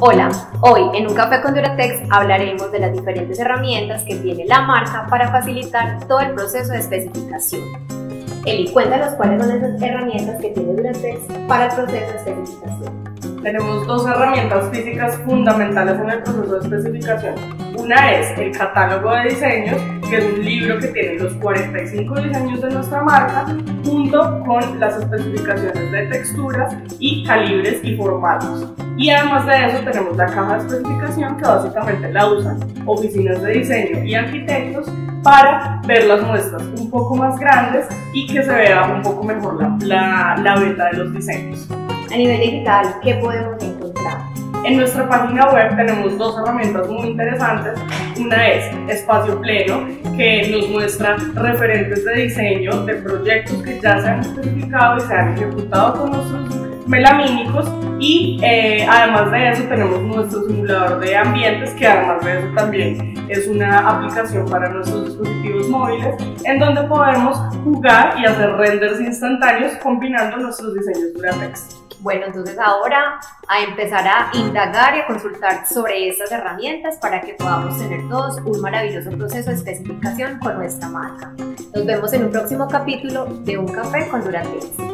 Hola, hoy en Un Café con Duratex hablaremos de las diferentes herramientas que tiene la marca para facilitar todo el proceso de especificación. Eli, cuéntanos cuáles son esas herramientas que tiene Duratex para el proceso de especificación. Tenemos dos herramientas físicas fundamentales en el proceso de especificación. Una es el catálogo de diseños, que es un libro que tiene los 45 diseños de nuestra marca, junto con las especificaciones de texturas y calibres y formatos. Y además de eso tenemos la caja de especificación que básicamente la usan oficinas de diseño y arquitectos para ver las muestras un poco más grandes y que se vea un poco mejor la, la, la beta de los diseños. A nivel digital, ¿qué podemos encontrar? En nuestra página web tenemos dos herramientas muy interesantes. Una es Espacio Pleno, que nos muestra referentes de diseño de proyectos que ya se han especificado y se han ejecutado con nuestros melamínicos y eh, además de eso tenemos nuestro simulador de ambientes que además de eso también es una aplicación para nuestros dispositivos móviles en donde podemos jugar y hacer renders instantáneos combinando nuestros diseños Duratex. Bueno, entonces ahora a empezar a indagar y a consultar sobre estas herramientas para que podamos tener todos un maravilloso proceso de especificación con nuestra marca. Nos vemos en un próximo capítulo de Un Café con Duratex.